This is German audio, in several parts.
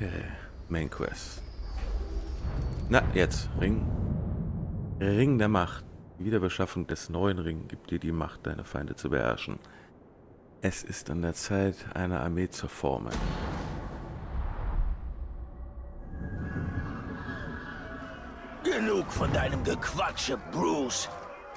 Okay, Main Quest. Na, jetzt, Ring. Ring der Macht. Die Wiederbeschaffung des neuen Ring gibt dir die Macht, deine Feinde zu beherrschen. Es ist an der Zeit, eine Armee zu formen. Genug von deinem Gequatsche, Bruce.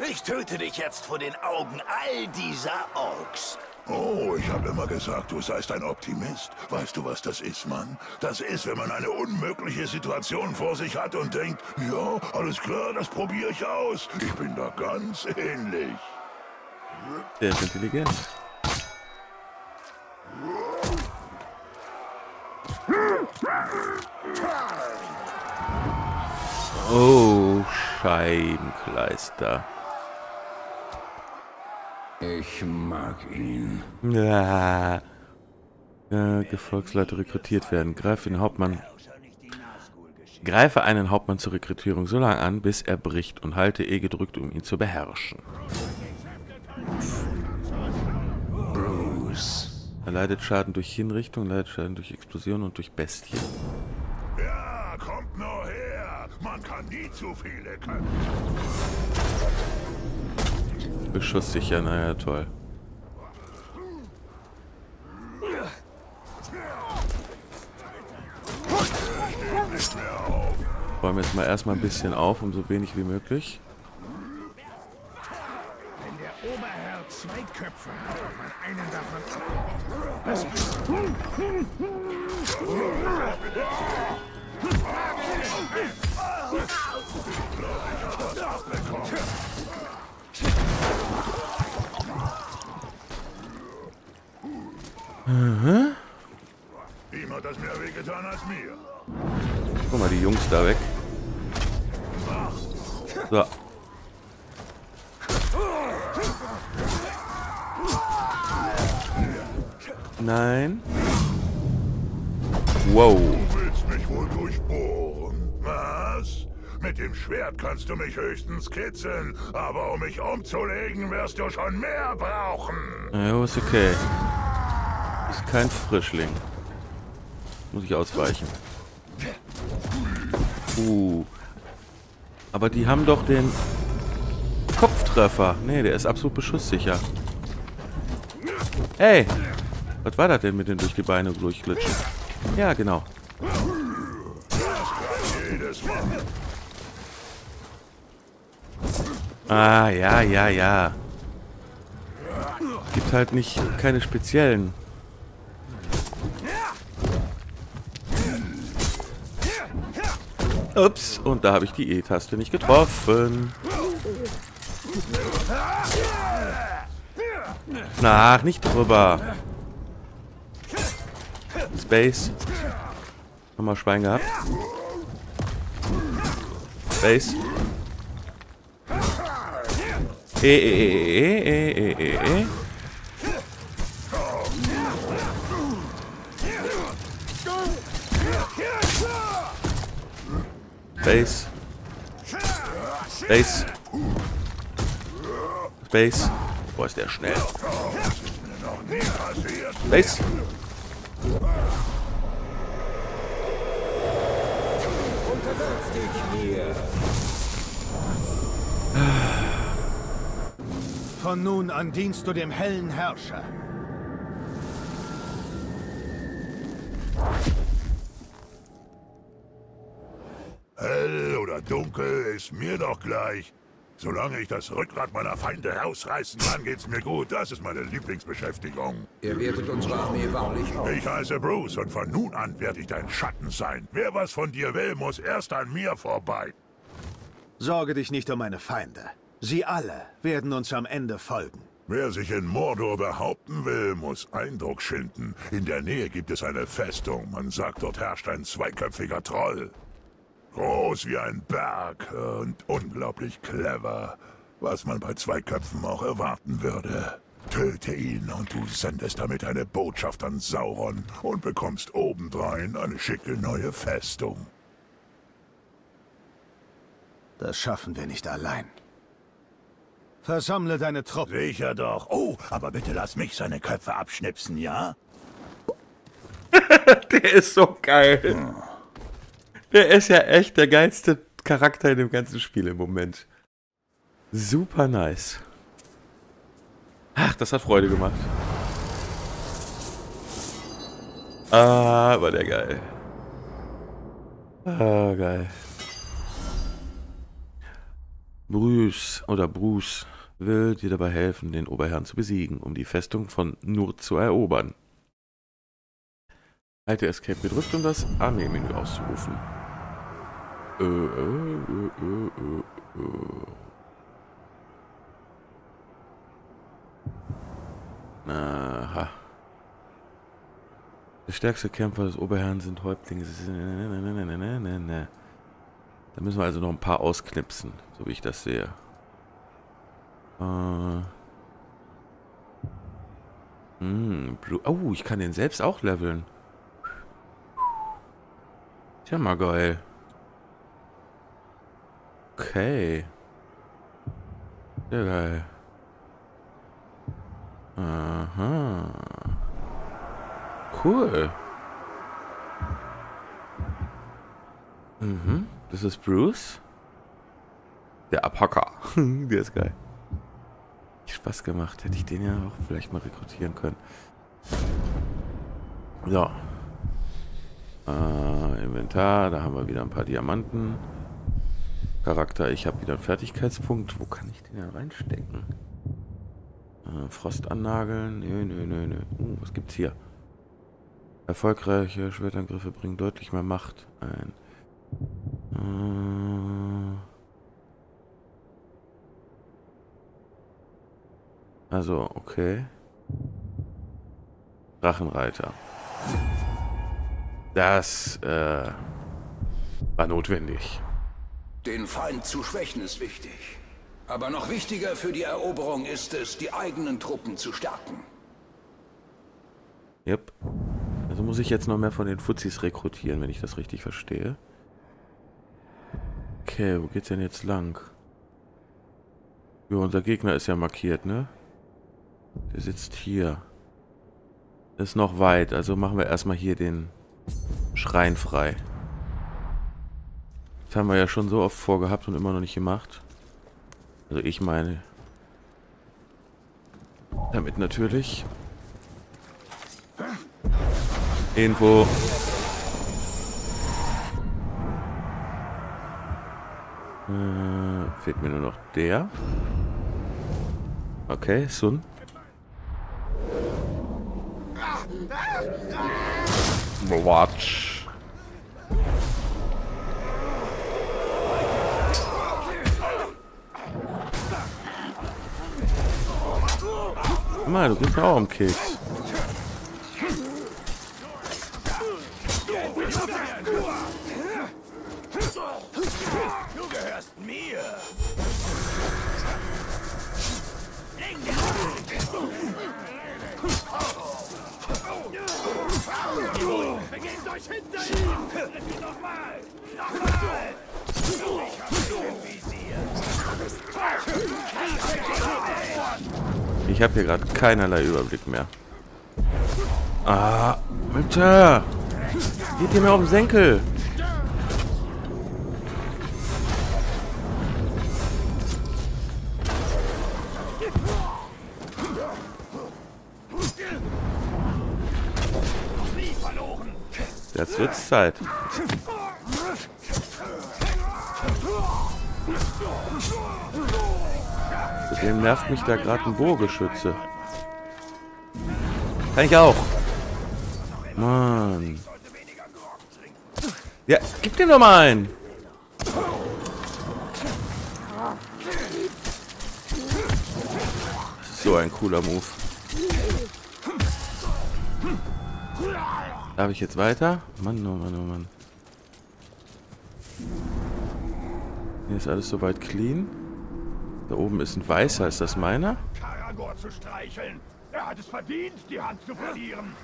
Ich töte dich jetzt vor den Augen all dieser Orks. Oh, ich habe immer gesagt, du seist ein Optimist. Weißt du, was das ist, Mann? Das ist, wenn man eine unmögliche Situation vor sich hat und denkt, ja, alles klar, das probiere ich aus. Ich bin da ganz ähnlich. Der ist intelligent. Oh, Scheibenkleister. Ich mag ihn. Ja. ja. Gefolgsleute rekrutiert werden. Greife den Hauptmann. Greife einen Hauptmann zur Rekrutierung so lange an, bis er bricht und halte E gedrückt, um ihn zu beherrschen. Bruce. Er leidet Schaden durch Hinrichtung, leidet Schaden durch Explosion und durch Bestien. Ja, kommt nur her. Man kann nie zu viele können. Beschusssicher, naja, toll. Räumen jetzt mal erstmal ein bisschen auf, um so wenig wie möglich. Wenn der Oberherr zwei Köpfe hat und man einen davon abhaut, da weg. So. Nein. Wow. Du willst mich wohl durchbohren. Was? Mit dem Schwert kannst du mich höchstens kitzeln, aber um mich umzulegen, wirst du schon mehr brauchen. Ja, ist okay. Ist kein Frischling. Muss ich ausweichen. Uh. Aber die haben doch den Kopftreffer. Nee, der ist absolut beschusssicher. Hey! Was war das denn mit den durch die Beine durchglitschen? Ja, genau. Ah, ja, ja, ja. Gibt halt nicht keine speziellen. Ups, und da habe ich die E-Taste nicht getroffen. Ach, nicht drüber. Space. Nochmal Schwein gehabt. Space. E, e, e, e, e, e, e, e. Space. Space. Space. Boah, ist der schnell. Space. Von nun an dienst du dem hellen Herrscher. Hell oder dunkel ist mir doch gleich. Solange ich das Rückgrat meiner Feinde rausreißen kann, geht's mir gut. Das ist meine Lieblingsbeschäftigung. Er wertet unsere Armee wahrlich auf. Ich heiße Bruce und von nun an werde ich dein Schatten sein. Wer was von dir will, muss erst an mir vorbei. Sorge dich nicht um meine Feinde. Sie alle werden uns am Ende folgen. Wer sich in Mordor behaupten will, muss Eindruck schinden. In der Nähe gibt es eine Festung. Man sagt, dort herrscht ein zweiköpfiger Troll. Groß wie ein Berg und unglaublich clever. Was man bei zwei Köpfen auch erwarten würde. Töte ihn und du sendest damit eine Botschaft an Sauron und bekommst obendrein eine schicke neue Festung. Das schaffen wir nicht allein. Versammle deine Truppen. Sicher doch. Oh, aber bitte lass mich seine Köpfe abschnipsen, ja? der ist so geil. Der ist ja echt der geilste Charakter in dem ganzen Spiel im Moment. Super nice. Ach, das hat Freude gemacht. Ah, war der geil. Ah, geil. Bruce oder Bruce will dir dabei helfen, den Oberherrn zu besiegen, um die Festung von Nur zu erobern. Halte Escape gedrückt, um das Armee-Menü auszurufen. Äh, äh, äh, äh, äh. Aha. Der stärkste Kämpfer des Oberherrn sind Häuptlinge. Da müssen wir also noch ein paar ausknipsen, so wie ich das sehe. Äh. Hm, oh, ich kann den selbst auch leveln. Tja, mal geil. Okay. Sehr geil. Aha. Cool. Mhm. Das ist Bruce. Der Abhacker. Der ist geil. Spaß gemacht. Hätte ich den ja auch vielleicht mal rekrutieren können. So. Äh, Inventar, da haben wir wieder ein paar Diamanten. Charakter, ich habe wieder einen Fertigkeitspunkt. Wo kann ich den ja reinstecken? Äh, Frost. Nö, nö, nö, nö. Uh, was gibt's hier? Erfolgreiche Schwertangriffe bringen deutlich mehr Macht ein. Äh, also, okay. Drachenreiter. Das äh, war notwendig. Den Feind zu schwächen ist wichtig. Aber noch wichtiger für die Eroberung ist es, die eigenen Truppen zu stärken. Yep. Also muss ich jetzt noch mehr von den Fuzis rekrutieren, wenn ich das richtig verstehe. Okay, wo geht's denn jetzt lang? Jo, unser Gegner ist ja markiert, ne? Der sitzt hier. Ist noch weit, also machen wir erstmal hier den Schrein frei. Das haben wir ja schon so oft vorgehabt und immer noch nicht gemacht. Also ich meine. Damit natürlich. Info. Äh, fehlt mir nur noch der. Okay, Sun. Watch. Mal, du gehst mir auch am Keks. Keinerlei Überblick mehr. Ah, Alter! Geht ihr mir auf den Senkel? Jetzt wird's Zeit. Zudem nervt mich da gerade ein Bogenschütze. Kann ich auch. Mann. Ja, gib dir doch mal einen. So ein cooler Move. Darf ich jetzt weiter? Mann, oh Mann, oh Mann. Hier ist alles soweit clean. Da oben ist ein weißer. Ist das meiner? Karagor zu streicheln. Er hat es verdient, die Hand zu verlieren.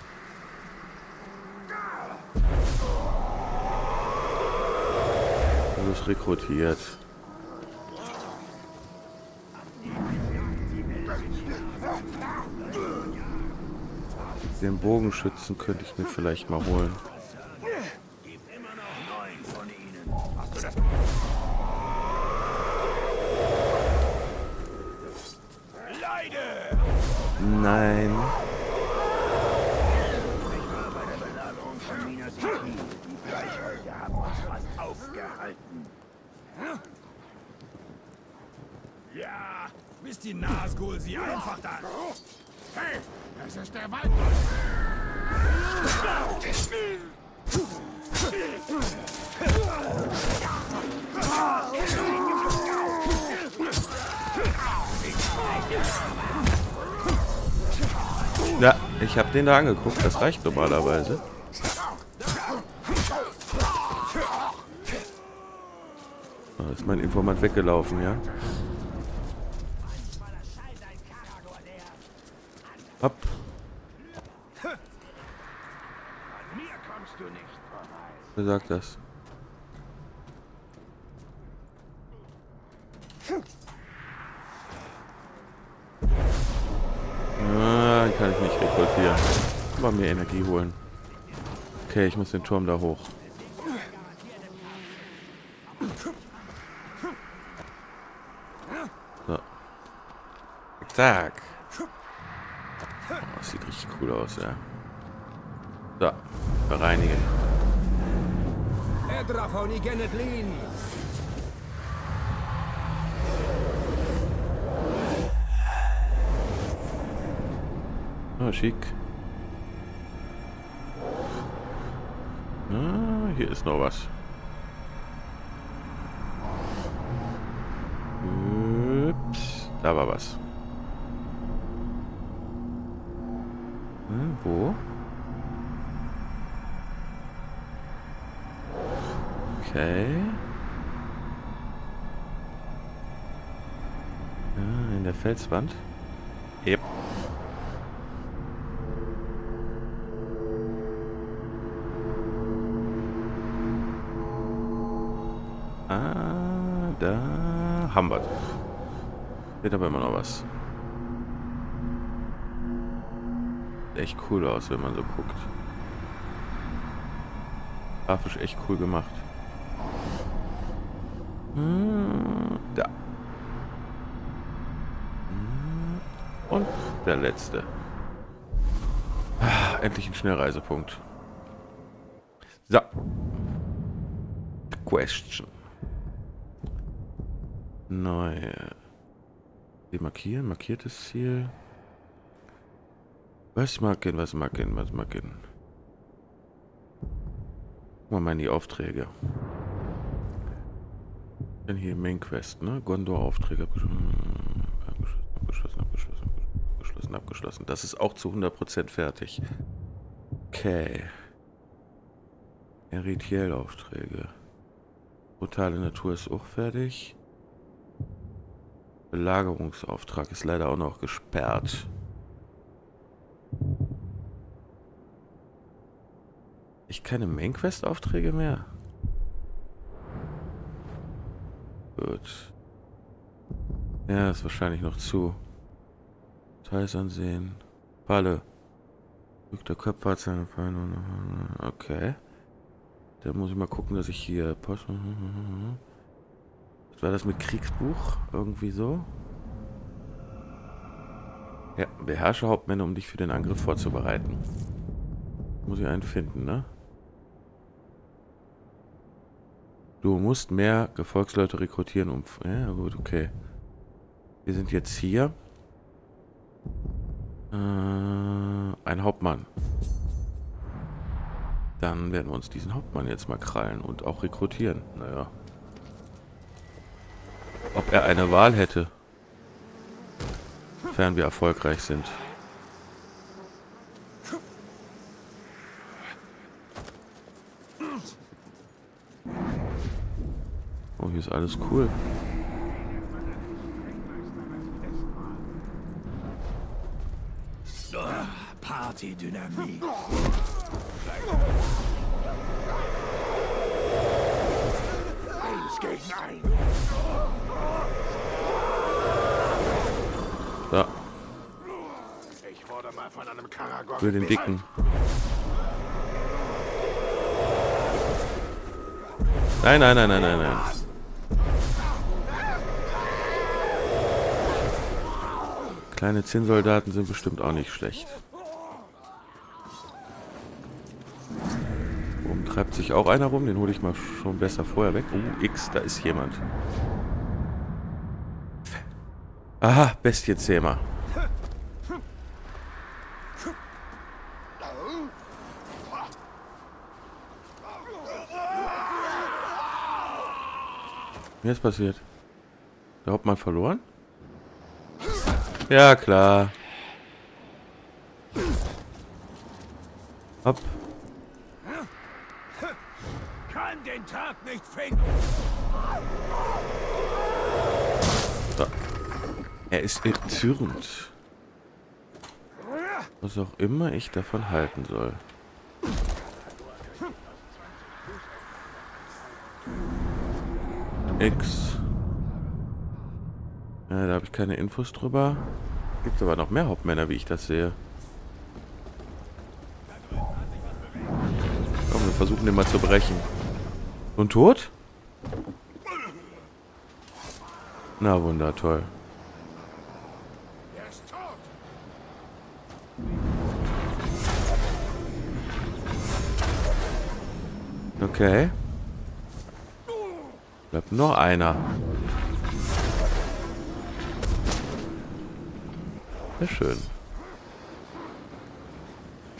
Alles rekrutiert. Den Bogenschützen könnte ich mir vielleicht mal holen. Nein. Ja, bis die Nazgul sie einfach da. Hey, das ist der Wald. Ich habe den da angeguckt. Das reicht normalerweise. Da ist mein Informant weggelaufen, ja? Hopp. Wer sagt das? Ah, nicht rekrutieren. Aber mir Energie holen. Okay, ich muss den Turm da hoch. So. Zack. Oh, das sieht richtig cool aus, ja. So, bereinigen. Ah, schick. Ah, hier ist noch was. Ups, da war was. Hm, wo? Okay. Ah, in der Felswand. Haben wir Wird aber immer noch was. Echt cool aus, wenn man so guckt. Grafisch echt cool gemacht. Hm, Da. Hm, Und der letzte. Ah, Endlich ein Schnellreisepunkt. So. Question. Neue. Markieren, markiertes Ziel. Was markieren, was markieren, was markieren. Guck mal mal in die Aufträge. Dann hier Main Quest, ne? Gondor-Aufträge abgeschlossen, abgeschlossen, abgeschlossen, abgeschlossen, abgeschlossen. Das ist auch zu 100% fertig. Okay. Eritiel-Aufträge. Brutale Natur ist auch fertig. Belagerungsauftrag ist leider auch noch gesperrt. Ich keine Main Quest Aufträge mehr. Gut. Ja, ist wahrscheinlich noch zu. Details ansehen. Falle. Rück der Köpfe hat seine Feinde. Okay. Da muss ich mal gucken, dass ich hier Post. War das mit Kriegsbuch? Irgendwie so? Ja, beherrsche Hauptmänner, um dich für den Angriff vorzubereiten. Muss ich einen finden, ne? Du musst mehr Gefolgsleute rekrutieren, um... Ja, gut, okay. Wir sind jetzt hier. Äh, ein Hauptmann. Dann werden wir uns diesen Hauptmann jetzt mal krallen und auch rekrutieren. Naja. Ob er eine Wahl hätte. Sofern wir erfolgreich sind. Oh, hier ist alles cool. Partydynamik. Eins gegen ein. So. Ich wurde mal von einem Karagor Für den Dicken. Nein, nein, nein, nein, nein, nein. Kleine Zinnsoldaten sind bestimmt auch nicht schlecht. Oben treibt sich auch einer rum. Den hole ich mal schon besser vorher weg. Oh, X, da ist jemand. Aha, Bestienzähmer. Mir ist passiert. Der Hauptmann verloren? Ja, klar. Hopp. Kann den Tag nicht finden. So. Er ist erzürnt. Was auch immer ich davon halten soll. X. Ja, da habe ich keine Infos drüber. Gibt aber noch mehr Hauptmänner, wie ich das sehe. Komm, wir versuchen den mal zu brechen. Und tot? Na, wunder, toll. Okay. Bleibt noch einer. Sehr schön.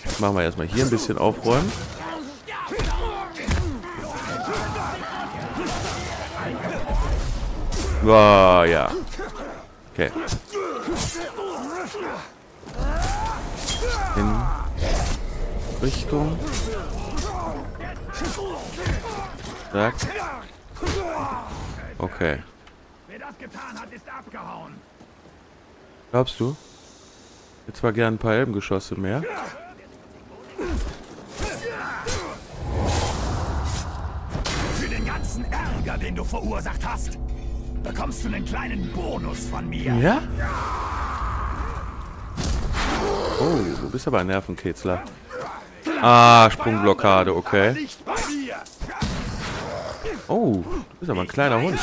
Jetzt machen wir erstmal hier ein bisschen aufräumen. Oh, ja. Okay. In Richtung. Zack. Okay. Wer das getan hat, ist abgehauen. Glaubst du? Jetzt war gern ein paar Elbengeschosse mehr. Für den ganzen Ärger, den du verursacht hast, bekommst du einen kleinen Bonus von mir. Ja? Oh, du bist aber ein Nervenkitzler. Ah, Sprungblockade, okay. Oh, du bist aber ein kleiner Hund.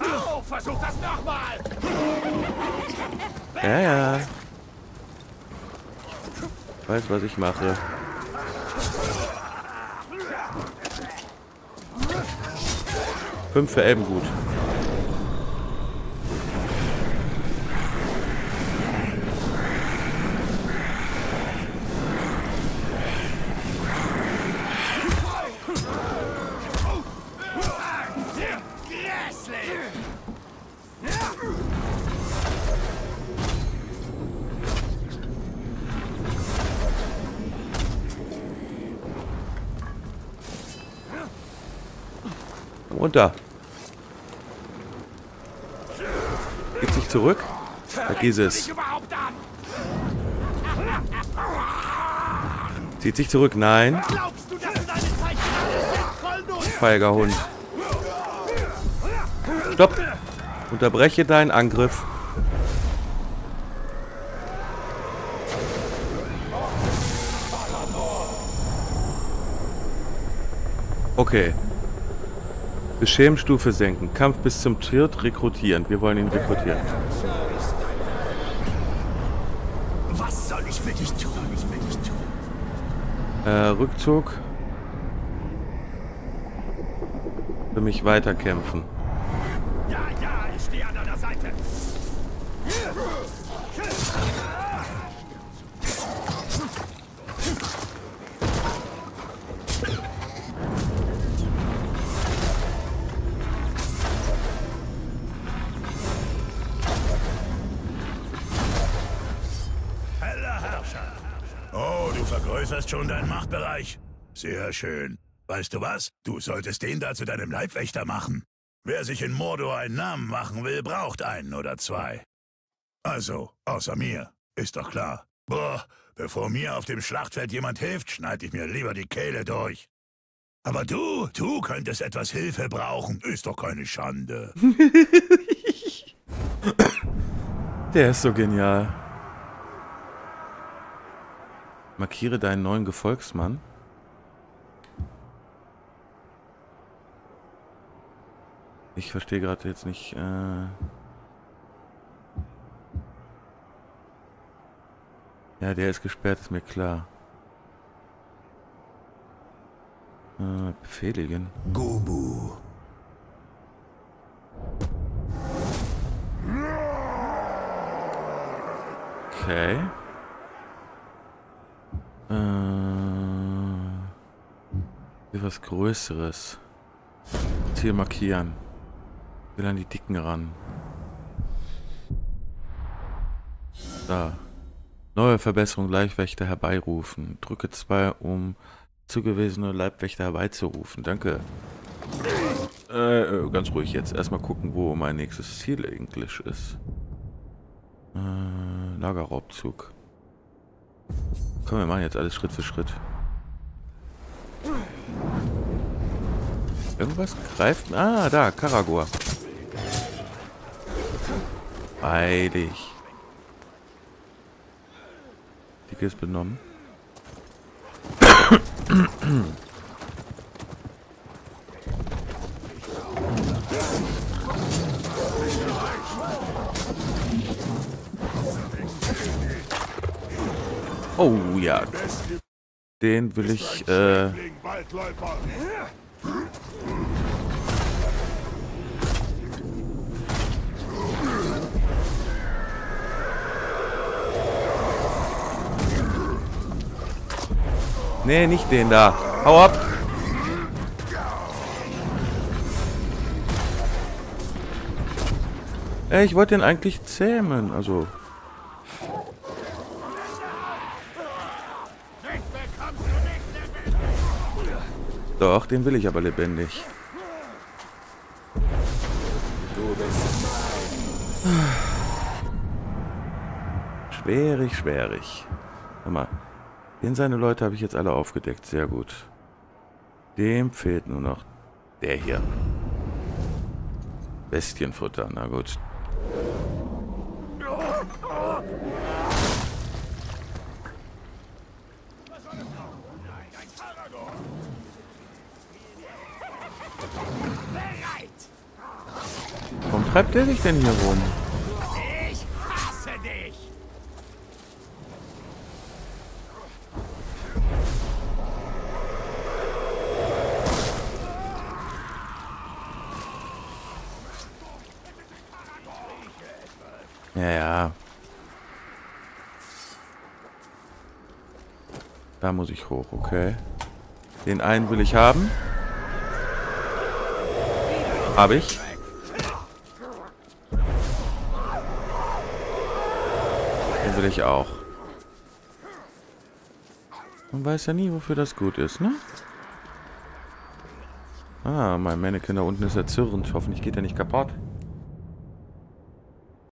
Au, versuch das nochmal. Ja, ja. Weiß, was ich mache. Fünf für Elbengut. Runter. Geht sich zurück? Vergiss es. Zieht sich zurück. Nein. Feiger Hund. Stopp. Unterbreche deinen Angriff. Okay. Beschämstufe senken. Kampf bis zum Tiert rekrutieren. Wir wollen ihn rekrutieren. Was soll ich für dich tun. Äh, Rückzug. Für mich weiterkämpfen. Ja, ja, ich stehe an deiner Seite. Vergrößerst schon deinen Machtbereich. Sehr schön. Weißt du was? Du solltest den da zu deinem Leibwächter machen. Wer sich in Mordor einen Namen machen will, braucht einen oder zwei. Also, außer mir. Ist doch klar. Boah, bevor mir auf dem Schlachtfeld jemand hilft, schneide ich mir lieber die Kehle durch. Aber du, du könntest etwas Hilfe brauchen. Ist doch keine Schande. Der ist so genial. Markiere deinen neuen Gefolgsmann. Ich verstehe gerade jetzt nicht. Äh ja, der ist gesperrt, ist mir klar. Äh, befehligen. Gubu. Okay. Hier was Größeres. Ziel markieren. Will an die Dicken ran. Da. Neue Verbesserung Leibwächter herbeirufen. Drücke 2, um zugewiesene Leibwächter herbeizurufen. Danke. Äh, ganz ruhig jetzt. Erstmal gucken, wo mein nächstes Ziel Englisch ist. Äh, Lagerraubzug. Komm, wir machen jetzt alles Schritt für Schritt. Irgendwas greift... Ah, da, Karagor. Eilig. Die ist benommen. Oh ja. Den will ich, äh... Nee, nicht den da. Hau ab. Ey, ich wollte den eigentlich zähmen, also... Doch, den will ich aber lebendig. Schwerig, schwerig. Den seine Leute habe ich jetzt alle aufgedeckt. Sehr gut. Dem fehlt nur noch der hier. Bestienfutter, na gut. Warum treibt der sich denn hier rum? Ich hasse dich! Ja, ja. Da muss ich hoch, okay. Den einen will ich haben. Habe ich. Den will ich auch. Man weiß ja nie, wofür das gut ist, ne? Ah, mein Mannequin da unten ist erzürnt. Hoffentlich geht er nicht kaputt.